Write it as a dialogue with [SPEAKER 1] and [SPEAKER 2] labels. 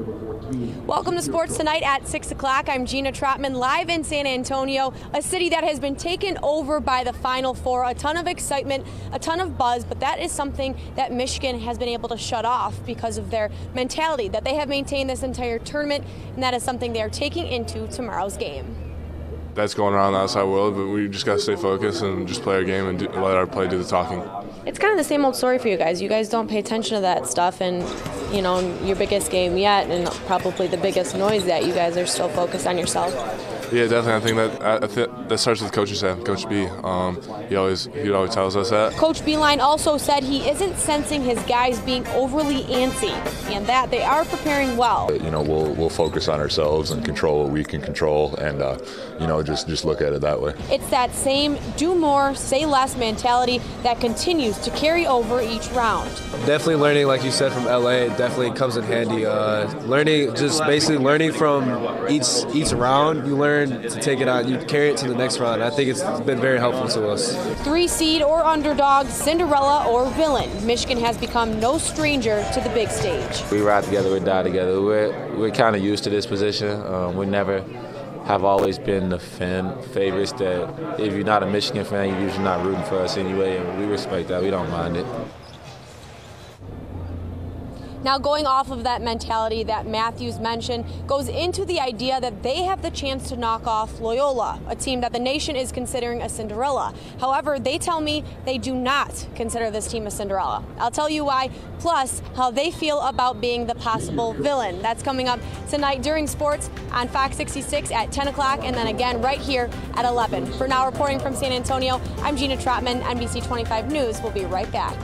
[SPEAKER 1] Welcome to Sports Tonight at 6 o'clock. I'm Jeanna Trotman, live in San Antonio, a city that has been taken over by the Final Four. A ton of excitement, a ton of buzz, but that is something that Michigan has been able to shut off because of their mentality that they have maintained this entire tournament, and that is something they are taking into tomorrow's game.
[SPEAKER 2] That's going around the outside world, but we just got to stay focused and just play our game and do, let our play do the talking.
[SPEAKER 1] It's kind of the same old story for you guys. You guys don't pay attention to that stuff, and you know your biggest game yet, and probably the biggest noise that you guys are still focused on yourself.
[SPEAKER 2] Yeah, definitely. I think that I th- that starts with coach's staff, Coach B. Um, he always he always tells us that.
[SPEAKER 1] Coach Beilein also said he isn't sensing his guys being overly antsy, and that they are preparing well.
[SPEAKER 3] You know, we'll we'll focus on ourselves and control what we can control, and uh, you know, just just look at it that way.
[SPEAKER 1] It's that same do more, say less mentality that continues to carry over each round.
[SPEAKER 4] Definitely learning, like you said, from LA. Definitely comes in handy. Uh, learning, just basically learning from each each round. You learn learn to take it on. You carry it to the next round. I think it's been very helpful to us.
[SPEAKER 1] Three seed or underdog, Cinderella or villain, Michigan has become no stranger to the big stage.
[SPEAKER 5] We ride together, we die together. We're we're kind of used to this position. Um, we never have always been the fan favorites that if you're not a Michigan fan, you're usually not rooting for us anyway, and we respect that. We don't mind it.
[SPEAKER 1] Now, going off of that mentality that Matthews mentioned, goes into the idea that they have the chance to knock off Loyola, a team that the nation is considering a Cinderella. However, they tell me they do not consider this team a Cinderella. I'll tell you why, plus how they feel about being the possible villain. That's coming up tonight during sports on Fox 66 at 10 o'clock, and then again right here at 11. For now, reporting from San Antonio, I'm Jeanna Trotman, NBC 25 News. We'll be right back.